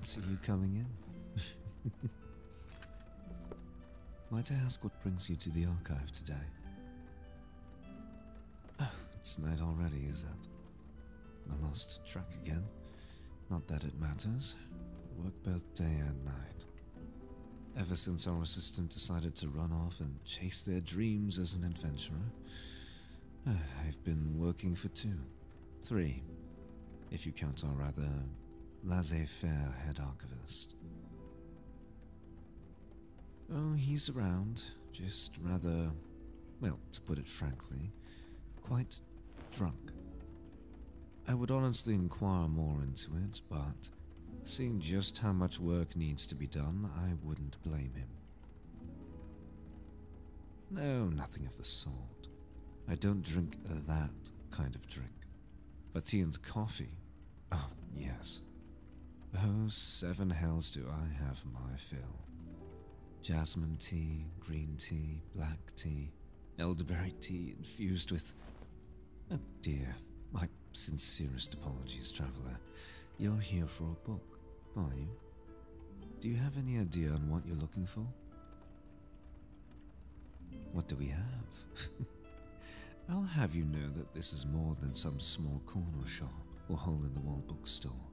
Didn't see you coming in. Might I ask what brings you to the archive today? It's night already, is it? I lost track again. Not that it matters. I work both day and night. Ever since our assistant decided to run off and chase their dreams as an adventurer, I've been working for two, three, if you count our rather laissez faire head archivist. Oh, he's around, just rather, well, to put it frankly, quite drunk. I would honestly inquire more into it, but seeing just how much work needs to be done, I wouldn't blame him. No, nothing of the sort. I don't drink that kind of drink. But tea and coffee? Oh, yes. Oh, seven hells do I have my fill. Jasmine tea, green tea, black tea, elderberry tea infused with. Oh dear, my sincerest apologies, traveller. You're here for a book, are you? Do you have any idea on what you're looking for? What do we have? I'll have you know that this is more than some small corner shop or hole in the wall bookstore.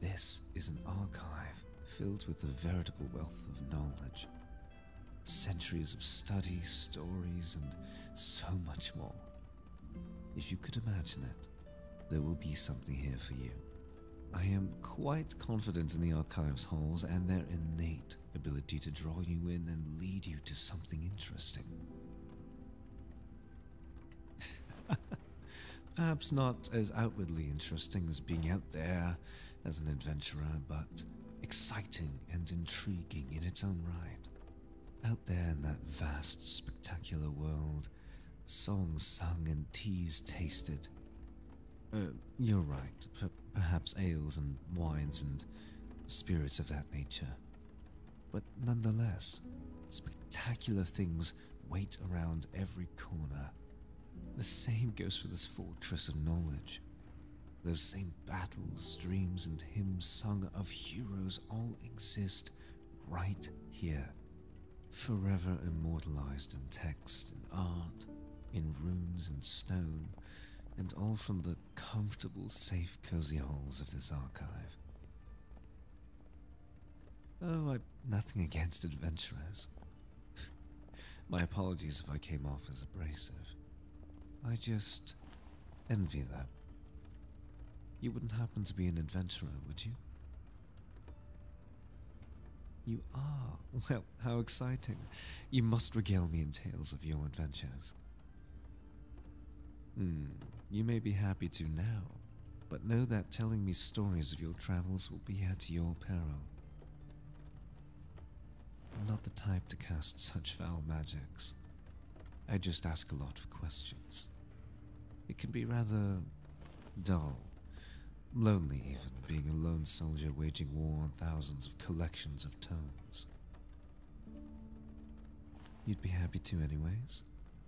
This is an archive filled with a veritable wealth of knowledge. Centuries of study, stories, and so much more. If you could imagine it, there will be something here for you. I am quite confident in the archive's halls and their innate ability to draw you in and lead you to something interesting. Perhaps not as outwardly interesting as being out there as an adventurer, but exciting and intriguing in its own right. Out there in that vast, spectacular world, songs sung and teas tasted. Uh, you're right, perhaps ales and wines and spirits of that nature. But nonetheless, spectacular things wait around every corner. The same goes for this fortress of knowledge. Those same battles, dreams, and hymns sung of heroes all exist right here, forever immortalized in text and art, in runes and stone, and all from the comfortable, safe, cozy halls of this archive. Oh, I've nothing against adventurers. My apologies if I came off as abrasive. I just envy them. You wouldn't happen to be an adventurer, would you? You are? Well, how exciting. You must regale me in tales of your adventures. Hmm, you may be happy to now, but know that telling me stories of your travels will be at your peril. I'm not the type to cast such foul magics. I just ask a lot of questions. It can be rather dull, lonely even, being a lone soldier waging war on thousands of collections of tomes. You'd be happy to, anyways?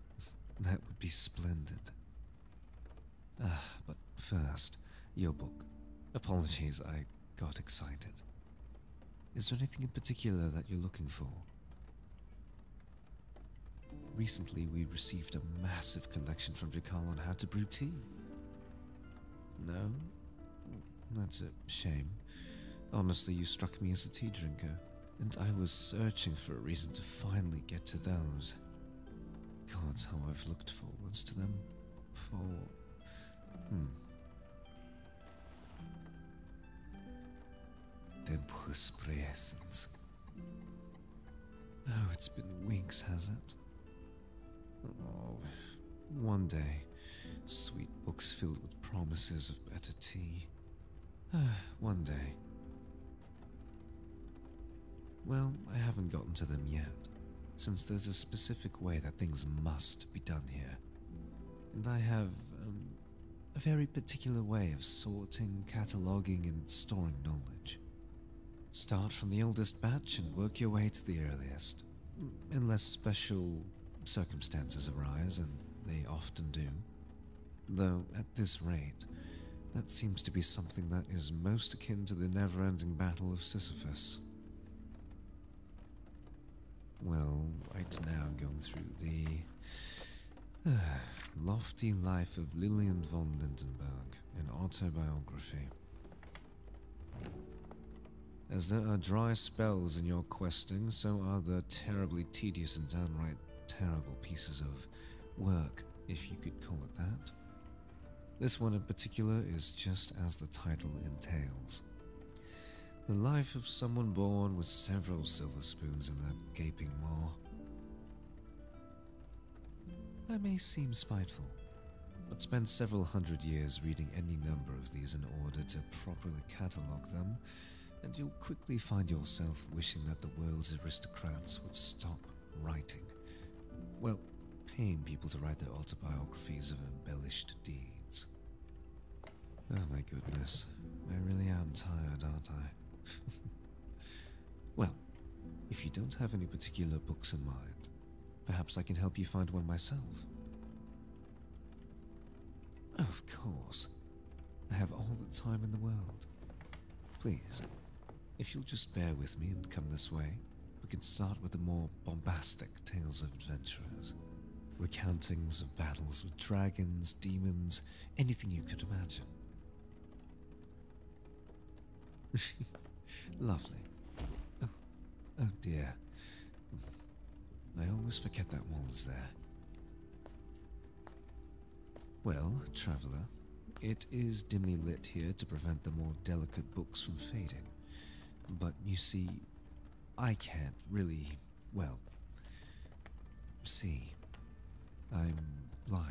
that would be splendid. Ah, but first, your book. Apologies, I got excited. Is there anything in particular that you're looking for? Recently, we received a massive collection from Jakal on how to brew tea. No? That's a shame. Honestly, you struck me as a tea drinker, and I was searching for a reason to finally get to those. God, how I've looked forwards to them. For. Hmm. Tempus presens. Oh, it's been weeks, has it? Oh, one day, sweet books filled with promises of better tea. one day. Well, I haven't gotten to them yet, since there's a specific way that things must be done here. And I have um, a very particular way of sorting, cataloguing, and storing knowledge. Start from the oldest batch and work your way to the earliest, unless special circumstances arise, and they often do. Though, at this rate, that seems to be something that is most akin to the never ending battle of Sisyphus. Well, right now I'm going through the uh, lofty life of Lillian von Lindenberg, an autobiography. As there are dry spells in your questing, so are there terribly tedious and downright terrible pieces of work, if you could call it that. This one in particular is just as the title entails. The life of someone born with several silver spoons in their gaping maw. I may seem spiteful, but spend several hundred years reading any number of these in order to properly catalogue them, and you'll quickly find yourself wishing that the world's aristocrats would stop writing. Well, paying people to write their autobiographies of embellished deeds. Oh my goodness. I really am tired, aren't I? well, if you don't have any particular books in mind, perhaps I can help you find one myself. Of course. I have all the time in the world. Please, if you'll just bear with me and come this way, we can start with the more bombastic tales of adventurers. Recountings of battles with dragons, demons, anything you could imagine. Lovely. Oh, oh dear. I always forget that wall's there. Well, traveller, it is dimly lit here to prevent the more delicate books from fading. But you see, I can't really, well, see. I'm blind.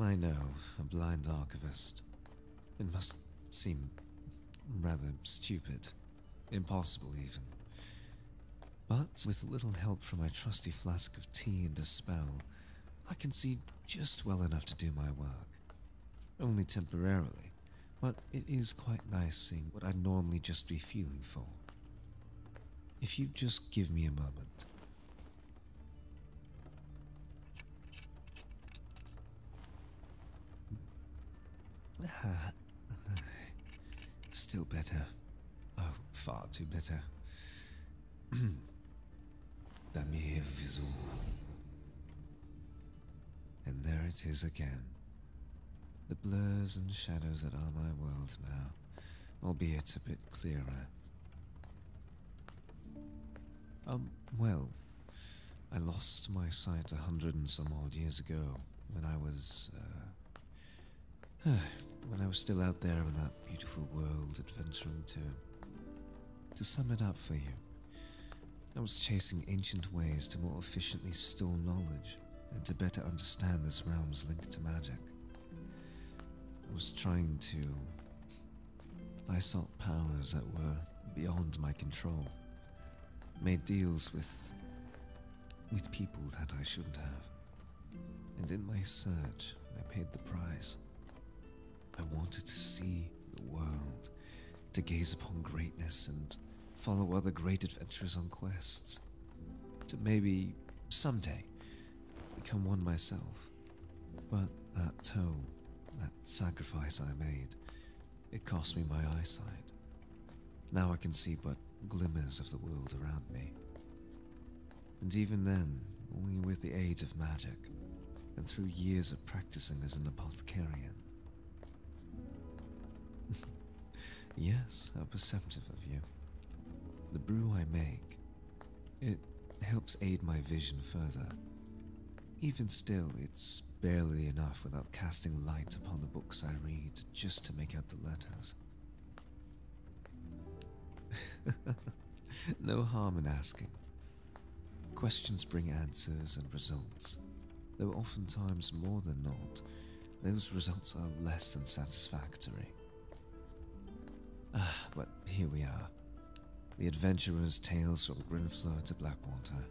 I know, a blind archivist. It must seem rather stupid, impossible even. But with a little help from my trusty flask of tea and a spell, I can see just well enough to do my work. Only temporarily, but it is quite nice seeing what I'd normally just be feeling for. If you just give me a moment. Ah, Still better. Oh, far too better. Damir Vizul. And there it is again. The blurs and shadows that are my world now, albeit a bit clearer. Um, well, I lost my sight a hundred and some odd years ago when I was, uh, when I was still out there in that beautiful world adventuring too. To sum it up for you, I was chasing ancient ways to more efficiently store knowledge and to better understand this realm's link to magic. I was trying to. I sought powers that were beyond my control, made deals with. with people that I shouldn't have. And in my search, I paid the price. I wanted to see the world, to gaze upon greatness and follow other great adventurers on quests, to maybe someday become one myself. But that toll, that sacrifice I made, it cost me my eyesight. Now I can see but glimmers of the world around me. And even then, only with the aid of magic, and through years of practicing as an apothecarian. Yes, how perceptive of you. The brew I make, it helps aid my vision further. Even still, it's barely enough without casting light upon the books I read just to make out the letters. no harm in asking. Questions bring answers and results, though oftentimes more than not, those results are less than satisfactory. Ah, but here we are. The adventurer's tales from Grinflow to Blackwater.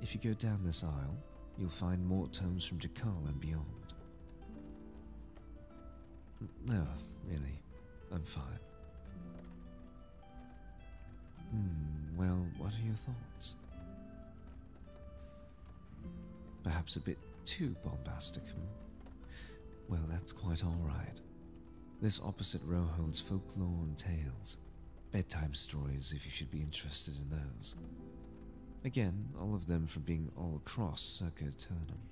If you go down this aisle, you'll find more tomes from Jakal and beyond. No, really, I'm fine. Hmm, well, what are your thoughts? Perhaps a bit Too bombastic, hmm? Well, that's quite alright. This opposite row holds folklore and tales, bedtime stories if you should be interested in those. Again, all of them from being all across circa Turnham.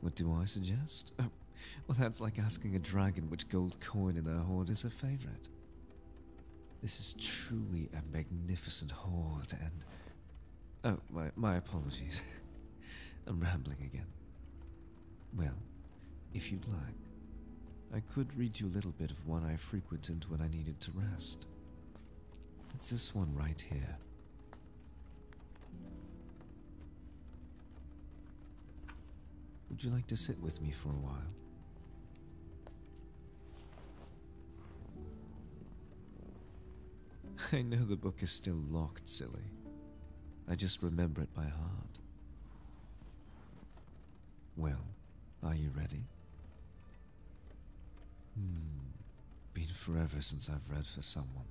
What do I suggest? Oh, well, that's like asking a dragon which gold coin in their hoard is her favourite. This is truly a magnificent hoard, and. Oh, my, my apologies. I'm rambling again. Well, if you'd like, I could read you a little bit of one I frequented when I needed to rest. It's this one right here. Would you like to sit with me for a while? I know the book is still locked, silly. I just remember it by heart. Well, are you ready? Hmm, been forever since I've read for someone.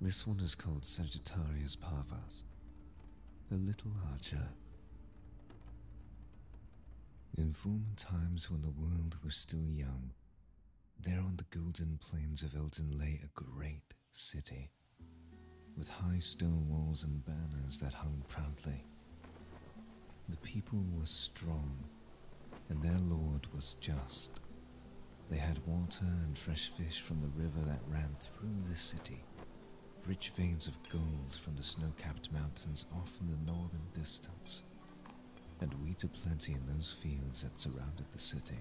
This one is called Sagittarius Parvas, the Little Archer. In former times when the world was still young, there on the golden plains of Eldon lay a great city, with high stone walls and banners that hung proudly. The people were strong, and their lord was just. They had water and fresh fish from the river that ran through the city, rich veins of gold from the snow capped mountains off in the northern distance and wheat aplenty in those fields that surrounded the city.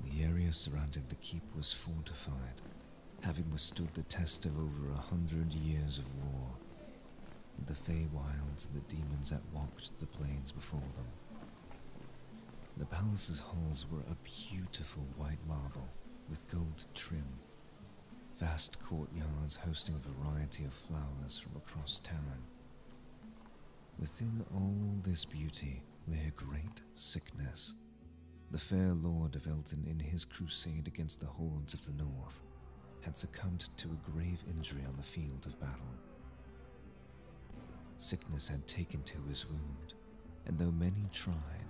The area surrounding the keep was fortified, having withstood the test of over a hundred years of war, the Feywilds and the demons that walked the plains before them. The palace's halls were a beautiful white marble with gold trim, vast courtyards hosting a variety of flowers from across Terran Within all this beauty lay a great sickness. The fair lord of Eldon, in his crusade against the hordes of the north, had succumbed to a grave injury on the field of battle. Sickness had taken to his wound, and though many tried,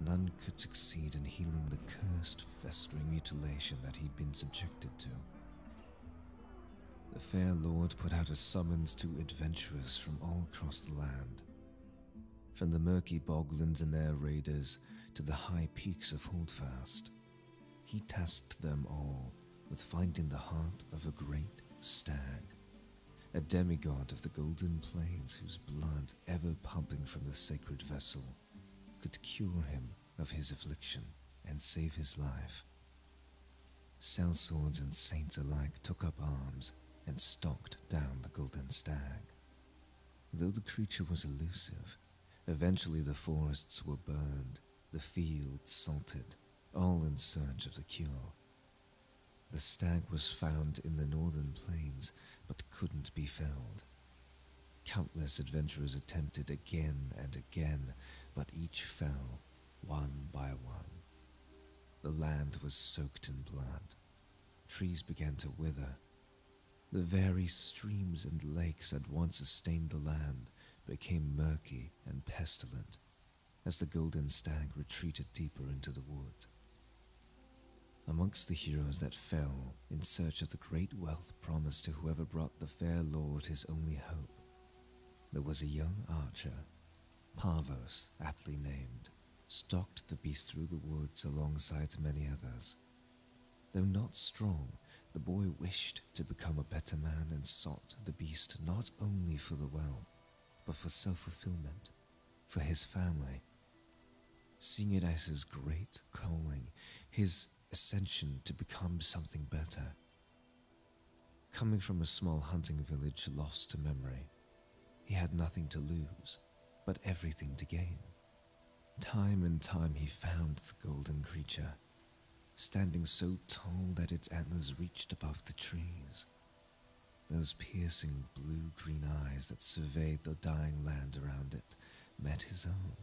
none could succeed in healing the cursed, festering mutilation that he'd been subjected to. The fair lord put out a summons to adventurers from all across the land. From the murky boglands and their raiders to the high peaks of Holdfast, he tasked them all with finding the heart of a great stag, a demigod of the golden plains whose blood, ever pumping from the sacred vessel, could cure him of his affliction and save his life. Sellswords and saints alike took up arms and stalked down the golden stag. Though the creature was elusive, eventually the forests were burned, the fields salted, all in search of the cure. The stag was found in the northern plains, but couldn't be felled. Countless adventurers attempted again and again, but each fell, one by one. The land was soaked in blood. Trees began to wither, the very streams and lakes that once sustained the land became murky and pestilent as the golden stag retreated deeper into the wood. Amongst the heroes that fell in search of the great wealth promised to whoever brought the fair lord his only hope, there was a young archer, Parvos aptly named, stalked the beast through the woods alongside many others. Though not strong, the boy wished to become a better man and sought the beast not only for the wealth, but for self fulfillment, for his family. Seeing it as his great calling, his ascension to become something better. Coming from a small hunting village lost to memory, he had nothing to lose, but everything to gain. Time and time he found the golden creature standing so tall that its antlers reached above the trees. Those piercing blue green eyes that surveyed the dying land around it met his own.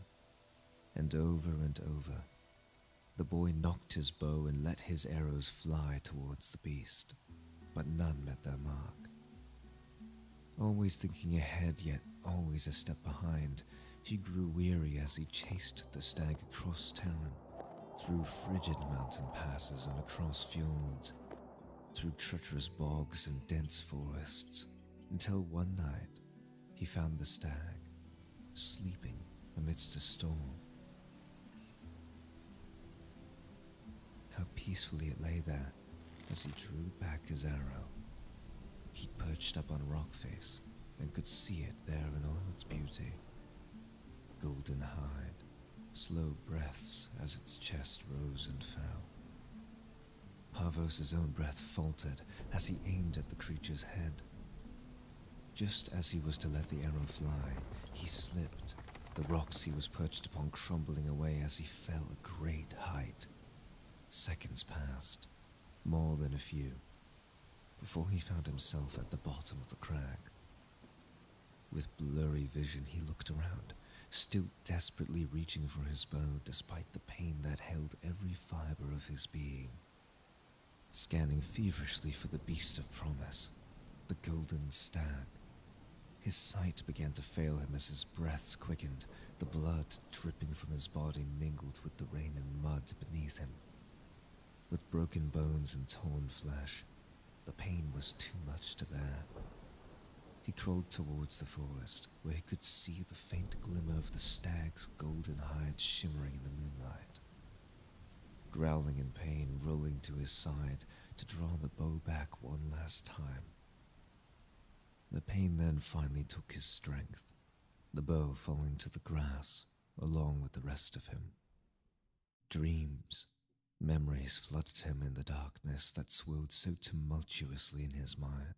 And over and over, the boy nocked his bow and let his arrows fly towards the beast, but none met their mark. Always thinking ahead, yet always a step behind, he grew weary as he chased the stag across Terran, through frigid mountain passes and across fjords, through treacherous bogs and dense forests, until one night he found the stag sleeping amidst a storm. How peacefully it lay there as he drew back his arrow. He perched up on rock face and could see it there in all its beauty. Golden hide, slow breaths as its chest rose and fell. Parvos's own breath faltered as he aimed at the creature's head. Just as he was to let the arrow fly, he slipped, the rocks he was perched upon crumbling away as he fell a great height. Seconds passed, more than a few, before he found himself at the bottom of the crag. With blurry vision, he looked around, still desperately reaching for his bow despite the pain that held every fiber of his being. Scanning feverishly for the beast of promise, the golden stag. His sight began to fail him as his breaths quickened, the blood dripping from his body mingled with the rain and mud beneath him. With broken bones and torn flesh, the pain was too much to bear. He crawled towards the forest, where he could see the faint glimmer of the stag's golden hide shimmering in the moonlight. Growling in pain, rolling to his side to draw the bow back one last time. The pain then finally took his strength, the bow falling to the grass along with the rest of him. Dreams Memories flooded him in the darkness that swirled so tumultuously in his mind.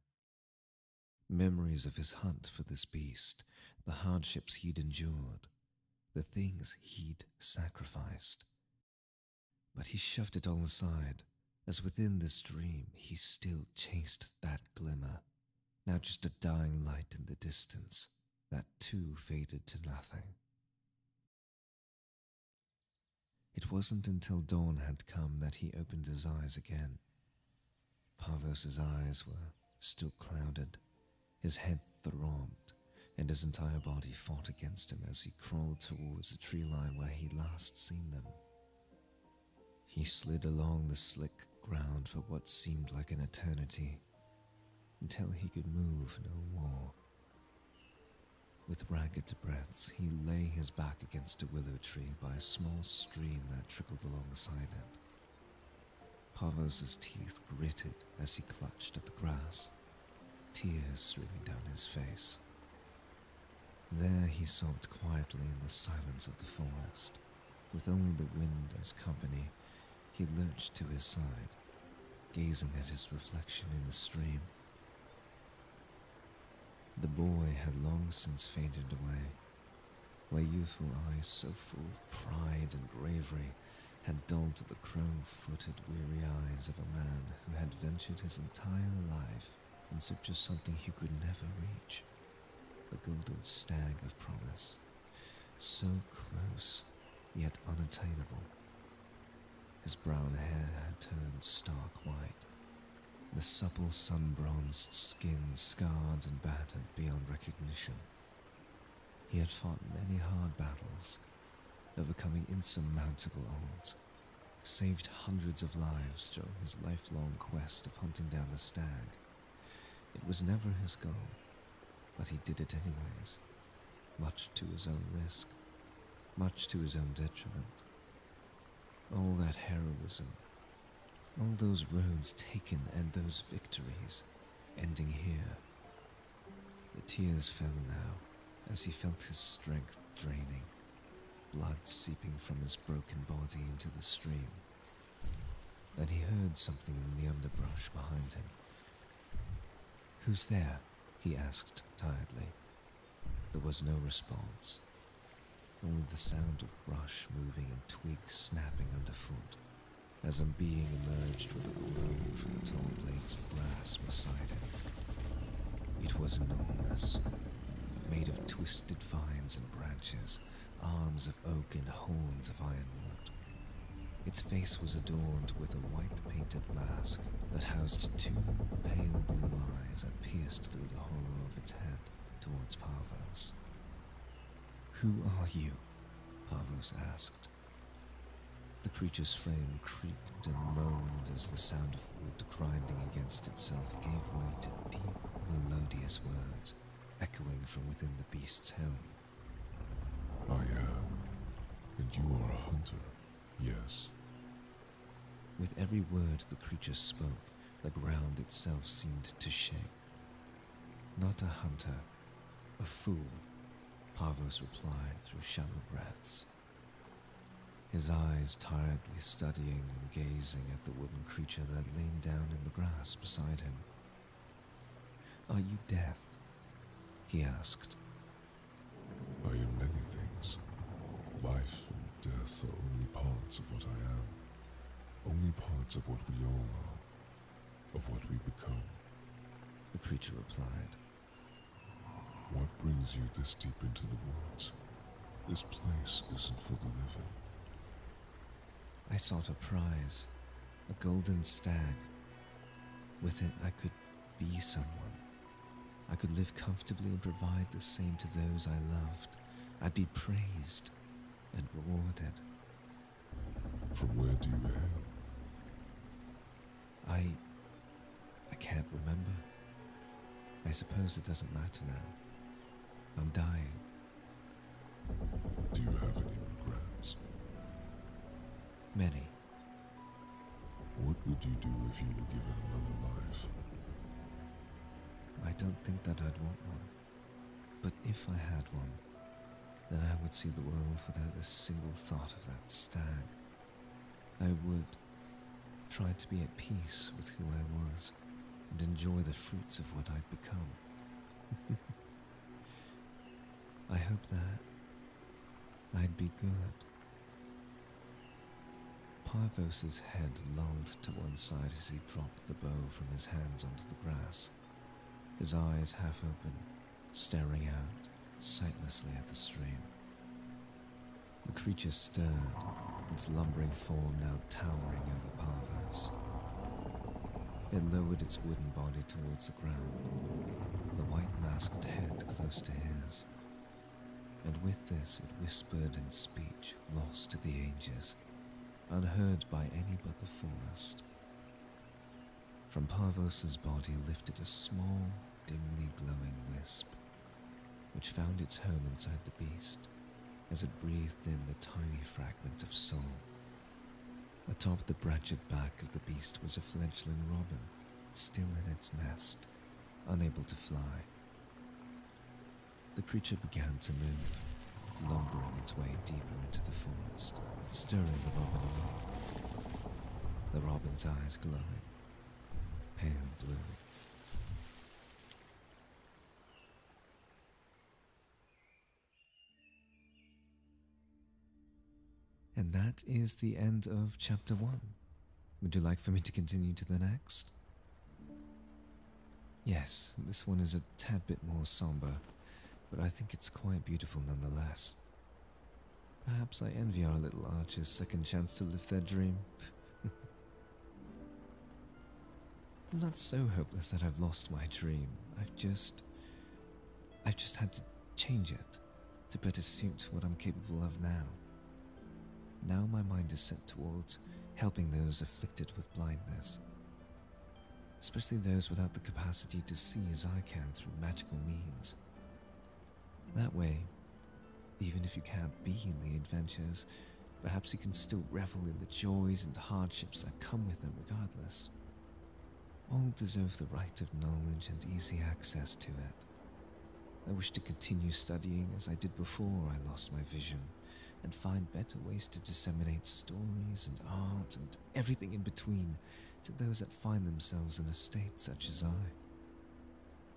Memories of his hunt for this beast, the hardships he'd endured, the things he'd sacrificed. But he shoved it all aside, as within this dream he still chased that glimmer, now just a dying light in the distance, that too faded to nothing. It wasn't until dawn had come that he opened his eyes again. Parvos's eyes were still clouded, his head throbbed, and his entire body fought against him as he crawled towards the tree line where he'd last seen them. He slid along the slick ground for what seemed like an eternity, until he could move no more. With ragged breaths, he lay his back against a willow tree by a small stream that trickled alongside it. Parvos's teeth gritted as he clutched at the grass, tears streaming down his face. There he sulked quietly in the silence of the forest. With only the wind as company, he lurched to his side, gazing at his reflection in the stream. The boy had long since faded away, where youthful eyes so full of pride and bravery had dulled the crow-footed weary eyes of a man who had ventured his entire life in search of something he could never reach, the golden stag of promise, so close yet unattainable. His brown hair had turned stark white, the supple sun-bronzed skin scarred and battered beyond recognition. He had fought many hard battles, overcoming insurmountable odds, saved hundreds of lives during his lifelong quest of hunting down the stag. It was never his goal, but he did it anyways, much to his own risk, much to his own detriment. All that heroism all those roads taken and those victories ending here. The tears fell now as he felt his strength draining, blood seeping from his broken body into the stream. Then he heard something in the underbrush behind him. Who's there? he asked tiredly. There was no response, only the sound of brush moving and twigs snapping underfoot as a being emerged with a groan from the tall blades of grass beside him. It was enormous, made of twisted vines and branches, arms of oak and horns of ironwood. Its face was adorned with a white painted mask that housed two pale blue eyes that pierced through the hollow of its head towards Parvos. Who are you? Parvos asked. The creature's frame creaked and moaned as the sound of wood grinding against itself gave way to deep, melodious words echoing from within the beast's helm. I am. And you are a hunter, yes. With every word the creature spoke, the ground itself seemed to shake. Not a hunter, a fool, Parvos replied through shallow breaths. His eyes tiredly studying and gazing at the wooden creature that leaned down in the grass beside him. Are you death? he asked. I am many things. Life and death are only parts of what I am. Only parts of what we all are. Of what we become. The creature replied. What brings you this deep into the woods? This place isn't for the living. I sought a prize, a golden stag. With it, I could be someone. I could live comfortably and provide the same to those I loved. I'd be praised and rewarded. From where do you hail? I. I can't remember. I suppose it doesn't matter now. I'm dying. Many. What would you do if you were given another life? I don't think that I'd want one. But if I had one, then I would see the world without a single thought of that stag. I would try to be at peace with who I was and enjoy the fruits of what I'd become. I hope that I'd be good. Parvos's head lolled to one side as he dropped the bow from his hands onto the grass his eyes half open, staring out sightlessly at the stream. The creature stirred, its lumbering form now towering over Parvos. It lowered its wooden body towards the ground, the white masked head close to his. And with this, it whispered in speech lost to the ages, unheard by any but the forest. From Parvos's body lifted a small, dimly glowing wisp, which found its home inside the beast as it breathed in the tiny fragment of soul. Atop the branched back of the beast was a fledgling robin, still in its nest, unable to fly. The creature began to move, lumbering its way deeper into the forest, stirring the robin awake. The robin's eyes glowing, pale blue. And that is the end of chapter one. Would you like for me to continue to the next? Yes, this one is a tad bit more somber, but I think it's quite beautiful nonetheless. Perhaps I envy our little archer's second chance to live their dream. I'm not so hopeless that I've lost my dream. I've just. I've just had to change it to better suit what I'm capable of now. Now my mind is set towards helping those afflicted with blindness, especially those without the capacity to see as I can through magical means. That way, even if you can't be in the adventures, perhaps you can still revel in the joys and hardships that come with them regardless. All deserve the right of knowledge and easy access to it. I wish to continue studying as I did before I lost my vision and find better ways to disseminate stories and art and everything in between to those that find themselves in a state such as I.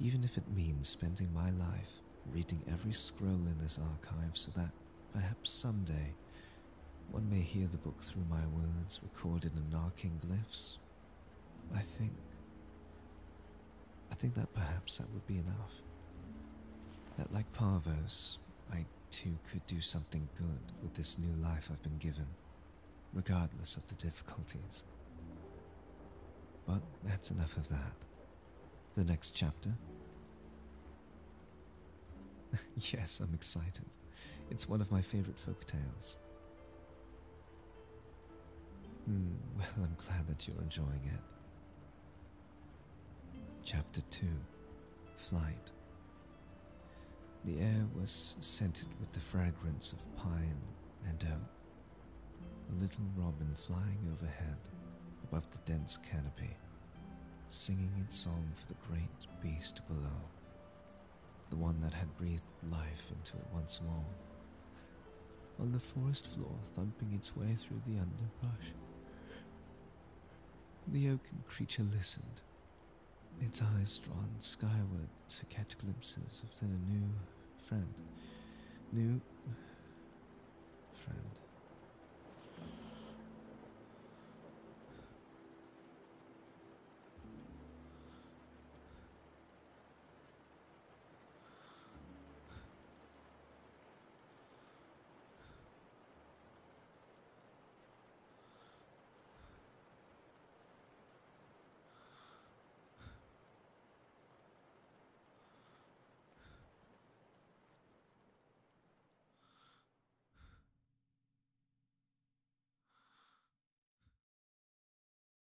Even if it means spending my life reading every scroll in this archive so that perhaps someday one may hear the book through my words recorded in arcane glyphs, I think. I think that perhaps that would be enough. That, like Parvos, I too could do something good with this new life I've been given. regardless of the difficulties. But that's enough of that. The next chapter? yes, I'm excited. It's one of my favorite folk tales. Hmm, well, I'm glad that you're enjoying it. Chapter 2 Flight. The air was scented with the fragrance of pine and oak. A little robin flying overhead above the dense canopy, singing its song for the great beast below, the one that had breathed life into it once more. On the forest floor, thumping its way through the underbrush, the oaken creature listened, its eyes drawn skyward to catch glimpses of their new friend. New friend.